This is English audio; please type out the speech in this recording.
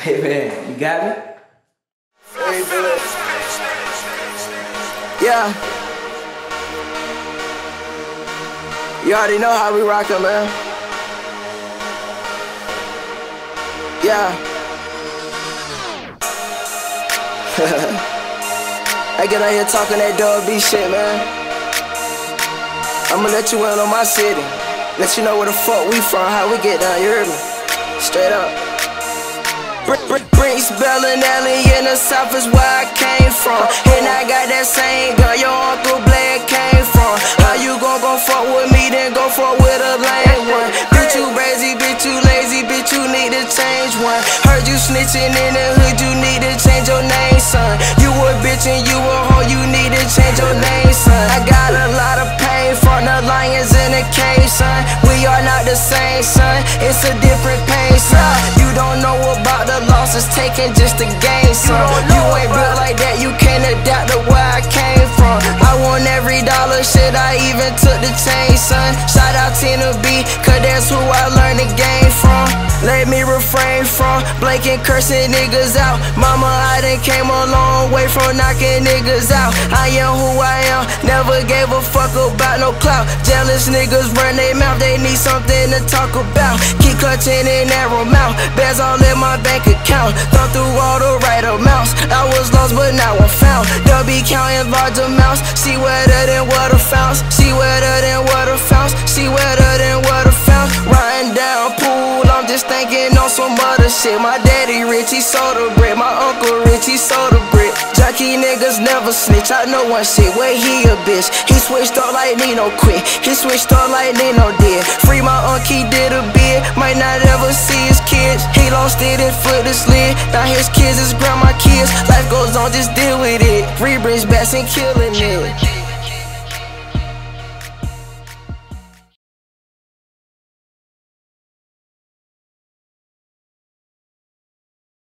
Hey man, you got me? Yeah. You already know how we rockin', man. Yeah. I get out here talking that dub B shit, man. I'ma let you in on my city. Let you know where the fuck we from, how we get down, you heard me? Straight up. Brinx, Bell, and the south is where I came from. And I got that same gun your uncle Blake came from. How you gon' go fuck with me, then go fuck with a lame one? Bitch, you crazy, bitch, you lazy, bitch, you need to change one. Heard you snitching in the hood, you need to change your name, son. You a bitch and you a hoe, you need to change your name, son. I got a lot of pain from the lions son. We are not the same, son. It's a different pain, son. You don't know about the losses taken just to gain some. You ain't built like that, you can't adapt to where I came from. I want every dollar, shit, I even took the chain, son. Shout out Tina B, cause that's who I learned the game from. Let me refrain from blanking, cursing niggas out. Mama, I done came a long way from knocking niggas out. I am who I am, never gave a fuck about no clout. Jealous niggas run their mouth, they need something to talk about. Keep clutching in narrow mouth, bands all in my bank account. Thought through all the right amounts. I was lost, but now I'm found. They'll be counting large amounts. See wetter than water founts. See wetter than water founts. See wetter than water founts. Riding down pool, I'm just thinking on some other shit. My daddy rich, he sold a brick. My uncle rich, he sold niggas never snitch. I know one shit, where he a bitch. He switched up like Nino quit. He switched up like Nino did. Free my uncle, did a bid. Might not ever see his kids. He lost it and foot the slid. Now his kids is grandma kids. Life goes on, just deal with it. Free bridge bats and killing it.